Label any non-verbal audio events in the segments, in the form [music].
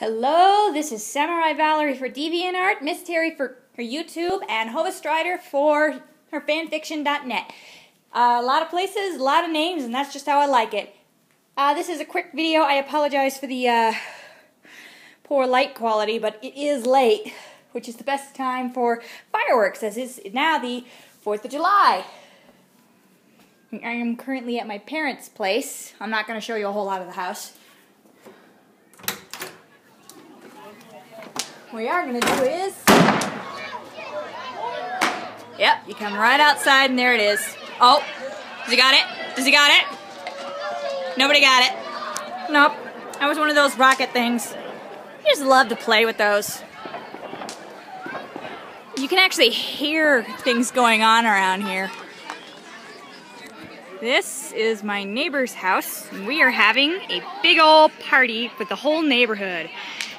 Hello, this is Samurai Valerie for DeviantArt, Miss Terry for her YouTube, and Hova Strider for her fanfiction.net. Uh, a lot of places, a lot of names, and that's just how I like it. Uh, this is a quick video. I apologize for the uh, poor light quality, but it is late, which is the best time for fireworks, as is now the 4th of July. I am currently at my parents' place. I'm not going to show you a whole lot of the house. We are going to do is... Yep, you come right outside and there it is. Oh, does he got it? Does he got it? Nobody got it. Nope. That was one of those rocket things. I just love to play with those. You can actually hear things going on around here. This is my neighbor's house, and we are having a big old party with the whole neighborhood.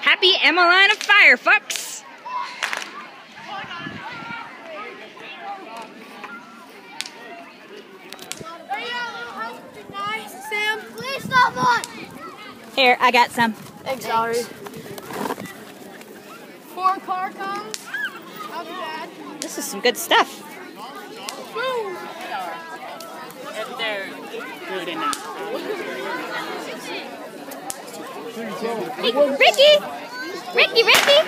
Happy Emmeline of Fire, folks! Sam, please stop on. Here, I got some. Thanks, Valerie. Four car comes. Not too bad. This is some good stuff. Woo. if they're good enough. [laughs] Hey, Ricky! Ricky, Ricky!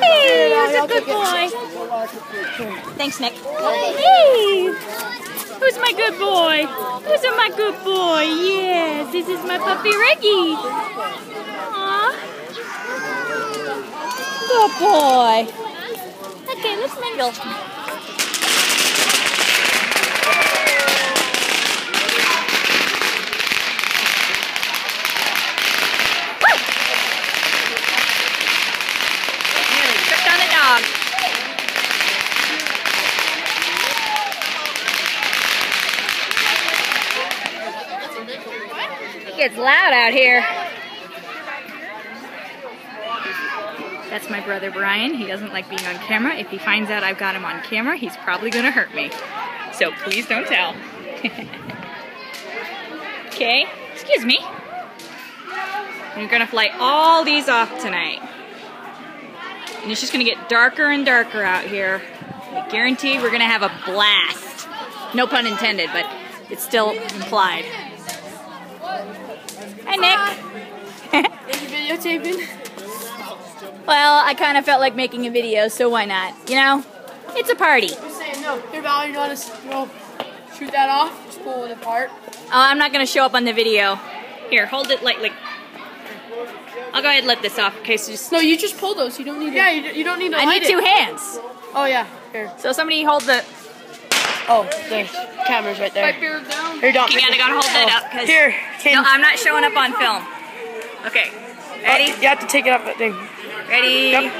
Hey, who's a good boy? Thanks, Nick. Hey! Who's my good boy? Who's my good boy? Yes, this is my puppy Ricky. Aw. Good boy. Okay, let's mingle. Woo! Nearly tripped on a dog. It gets loud out here. That's my brother Brian. He doesn't like being on camera. If he finds out I've got him on camera, he's probably gonna hurt me. So please don't tell. [laughs] okay, excuse me. We're gonna fly all these off tonight. And it's just gonna get darker and darker out here. I guarantee we're gonna have a blast. No pun intended, but it's still implied. Hi, Nick. [laughs] Are you videotaping? well, I kind of felt like making a video, so why not? You know, it's a party. Just saying no. Here, Valerie, you want to you know, shoot that off? Just pull it apart. Oh, I'm not gonna show up on the video. Here, hold it lightly. I'll go ahead and let this off in case just. No, you just pull those. You don't need. to... Yeah, you, you don't need to I need two hands. Oh yeah. Here. So somebody hold the. Oh, there's cameras right there. down. Here, don't. You gotta gotta hold it up because. Here, can No, I'm not showing up on film. Okay. Oh, ready? You have to take it up that thing. Ready? Yep.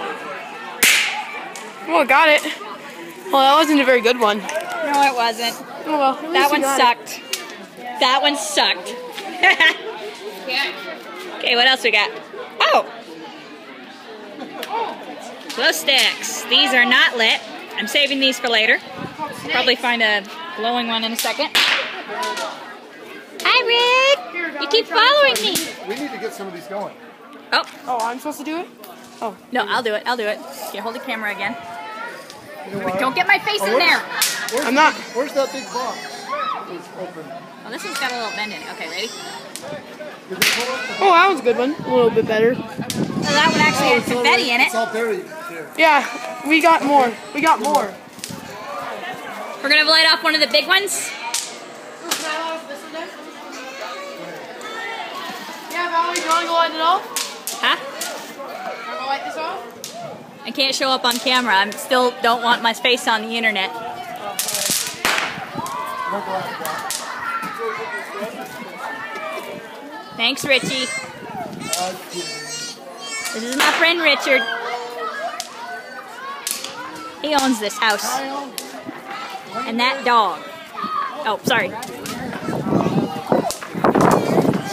Oh, got it. Well, that wasn't a very good one. No, it wasn't. Oh well. at least That one got it. sucked. That one sucked. [laughs] okay, what else we got? Oh! Glow sticks. These are not lit. I'm saving these for later. Probably find a glowing one in a second. Hi, Rick! You keep following me. We need to get some of these going. Oh, Oh, I'm supposed to do it? Oh. no, I'll do it. I'll do it. Okay, hold the camera again. You know? Don't get my face Oh, in there. Where's I'm not- Where's that big box? It's open. Oh, this one's got a little bend in it. Okay, ready? Did they pull up the- Oh, that was a good one. A little bit better. So that one actually oh, had confetti in it. It's all buried here. Yeah, we got more. We got more. We're gonna light off one of the big ones. Yeah, Valerie, you want to go light it off? Huh? Want to light this off? I can't show up on camera. I still don't want my face on the internet. No glass box. Thanks, Richie. This is my friend Richard. He owns this house. And that dog. Oh, sorry.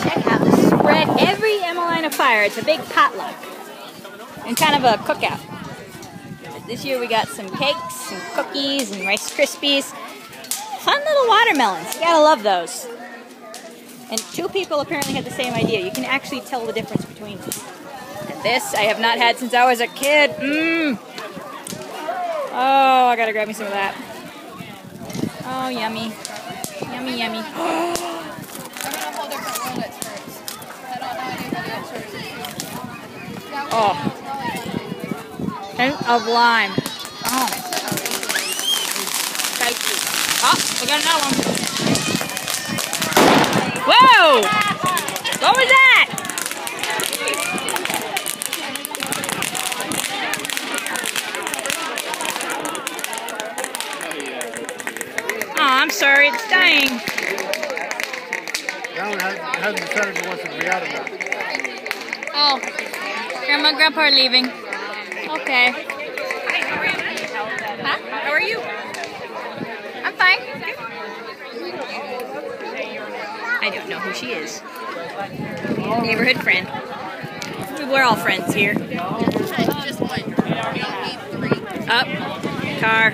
Check out the spread. Every Emmeline of Fire. It's a big potluck. And kind of a cookout. This year we got some cakes and cookies and Rice Krispies. Fun little watermelons. You gotta love those. And two people apparently had the same idea. You can actually tell the difference between them. And This I have not had since I was a kid. Mmm. Oh, I gotta grab me some of that. Oh, yummy. Yummy, yummy. [gasps] I'm in a whole different world at church. I don't know anybody at church. Yeah, Oh. know, it's really Hint of lime. Oh. Spicy. Oh, ah, we got another one. Whoa! What was that? Oh, I'm sorry, it's dying. That one hasn't, hasn't decided if it wants to be out. Oh, Grandma and Grandpa are leaving. Okay. Huh? How are you? I'm fine. I don't know who she is. Neighborhood friend. We're all friends here. Just one. Up. Car.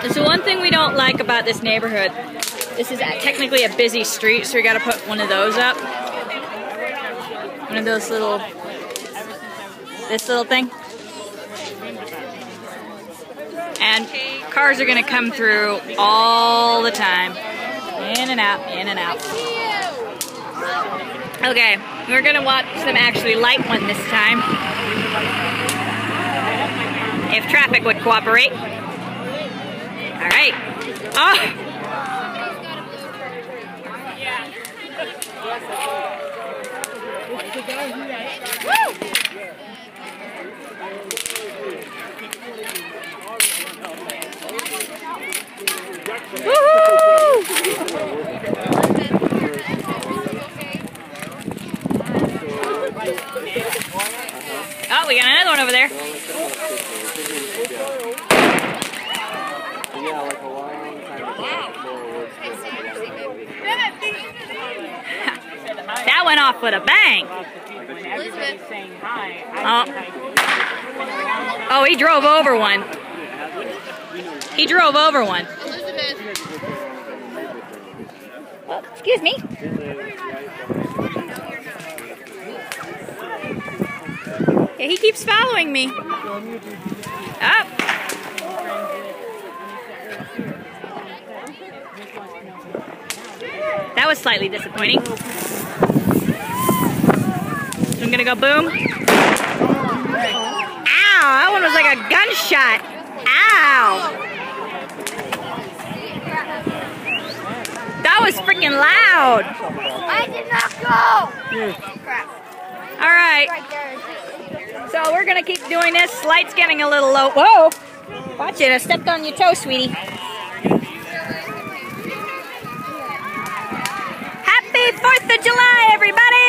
There's the one thing we don't like about this neighborhood. This is technically a busy street, so we gotta put one of those up. One of those little, this little thing. And cars are gonna come through all the time. In and out, in and out. Okay, we're gonna watch them actually light one this time. If traffic would cooperate. All right. Oh. Oh, we got another one over there. Yeah, like a long time ago. That went off with a bang. Elizabeth. Oh. Oh, he drove over one. He drove over one. Elizabeth. Oh, excuse me. Yeah, he keeps following me. Up. That was slightly disappointing. I'm gonna go boom. Ow, that one was like a gunshot. Ow. That was freaking loud. I did not go. Crap. All right. So we're gonna keep doing this. Light's getting a little low. Whoa. Watch it, I stepped on your toe, sweetie. Happy 4th of July, everybody!